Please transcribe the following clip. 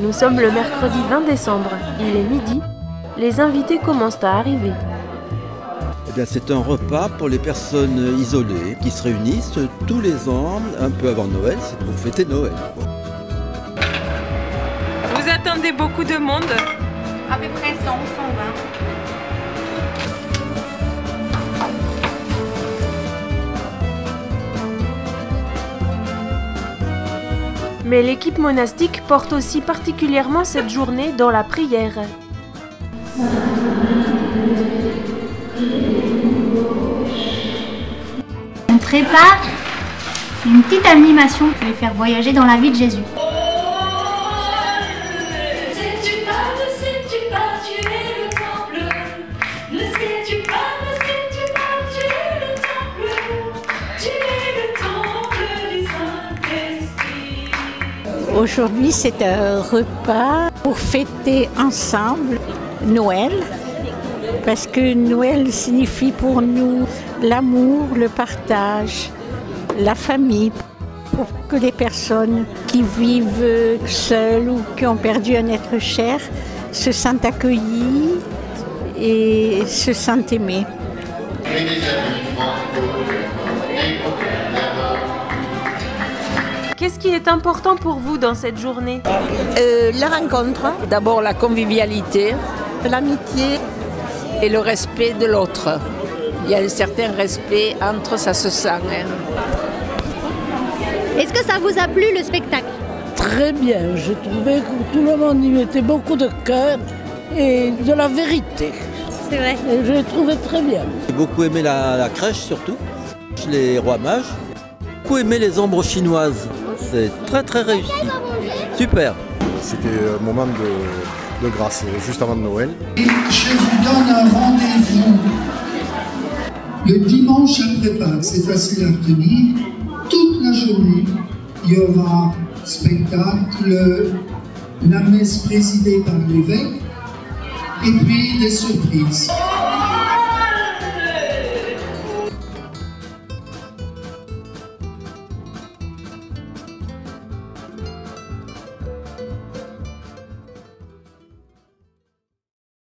Nous sommes le mercredi 20 décembre, il est midi, les invités commencent à arriver. Eh c'est un repas pour les personnes isolées qui se réunissent tous les ans, un peu avant Noël, c'est pour fêter Noël. Vous attendez beaucoup de monde à peu près 100 120. Mais l'équipe monastique porte aussi particulièrement cette journée dans la prière. On prépare une petite animation pour les faire voyager dans la vie de Jésus. Aujourd'hui, c'est un repas pour fêter ensemble Noël, parce que Noël signifie pour nous l'amour, le partage, la famille, pour que les personnes qui vivent seules ou qui ont perdu un être cher se sentent accueillies et se sentent aimées. Qu'est-ce qui est important pour vous dans cette journée? Euh, la rencontre, D'abord la convivialité l'amitié, et le respect de l'autre. Il y a un certain respect entre, ça se sent. hein. Est-ce que ça vous a plu le spectacle? Très bien, j'ai trouvé que tout le monde y mettait beaucoup de cœur et de la vérité. C'est vrai. Et je l'ai trouvé très bien. J'ai beaucoup aimé la, la crèche surtout, les rois mages. J'ai beaucoup aimé les ombres chinoises. C'est très très réussi. Super. C'était un moment de, de grâce, juste avant de Noël. Et je vous donne un rendez-vous le dimanche après Pâques, c'est facile à retenir. Toute la journée, il y aura spectacle, la messe présidée par l'évêque et puis des surprises.